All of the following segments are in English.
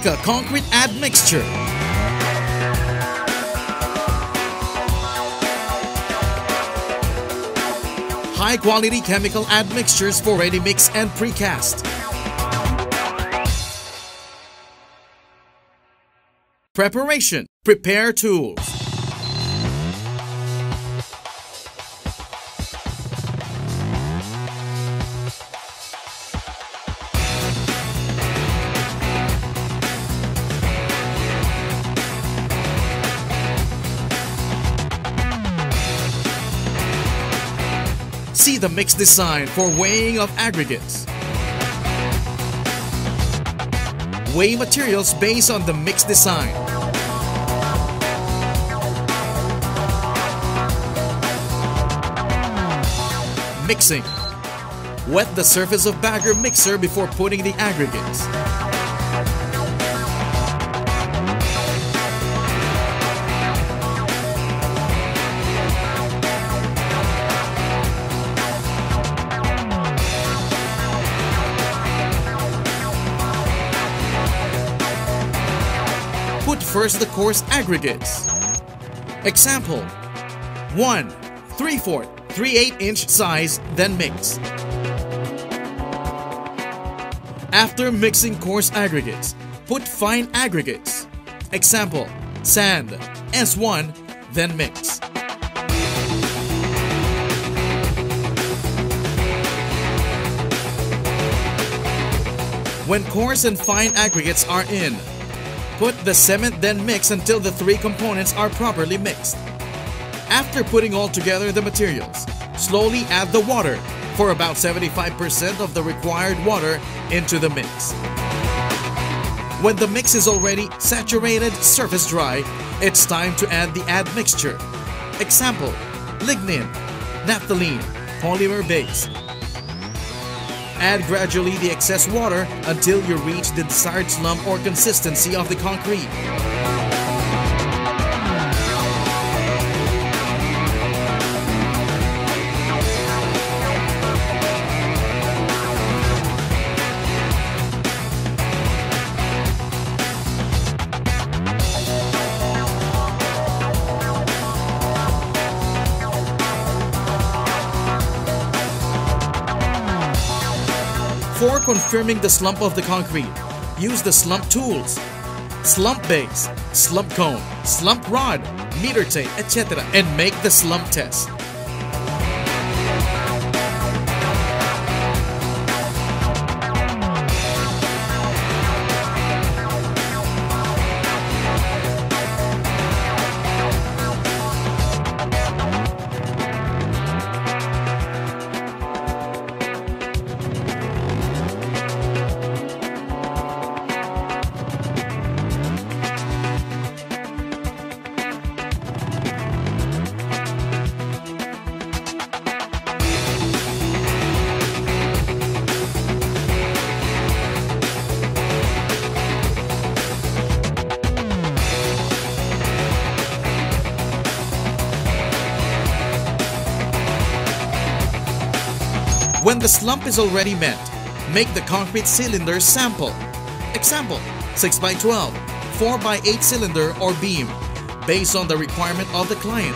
Concrete Admixture. High quality chemical admixtures for ready mix and precast. Preparation. Prepare tools. See the mix design for weighing of aggregates. Weigh materials based on the mix design. Mixing. Wet the surface of bagger mixer before putting the aggregates. Put first the coarse aggregates. Example 1. 3 4 3 8 inch size, then mix. After mixing coarse aggregates, put fine aggregates. Example sand, S1, then mix. When coarse and fine aggregates are in, Put the cement then mix until the three components are properly mixed. After putting all together the materials, slowly add the water for about 75% of the required water into the mix. When the mix is already saturated surface dry, it's time to add the admixture. Example, lignin, naphthalene, polymer base, Add gradually the excess water until you reach the desired slump or consistency of the concrete. For confirming the slump of the concrete, use the slump tools, slump base, slump cone, slump rod, meter tape, etc. and make the slump test. When the slump is already met, make the concrete cylinder sample. Example 6x12, 4x8 cylinder or beam, based on the requirement of the client.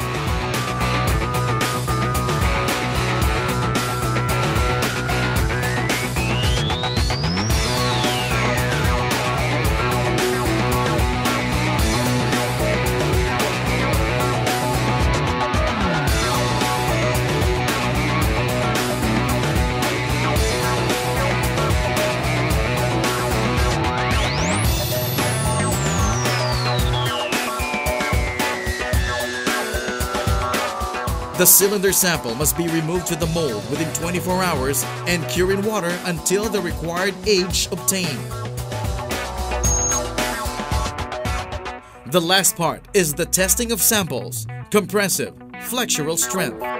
The cylinder sample must be removed to the mold within 24 hours and cure in water until the required age obtained. The last part is the testing of samples, compressive, flexural strength.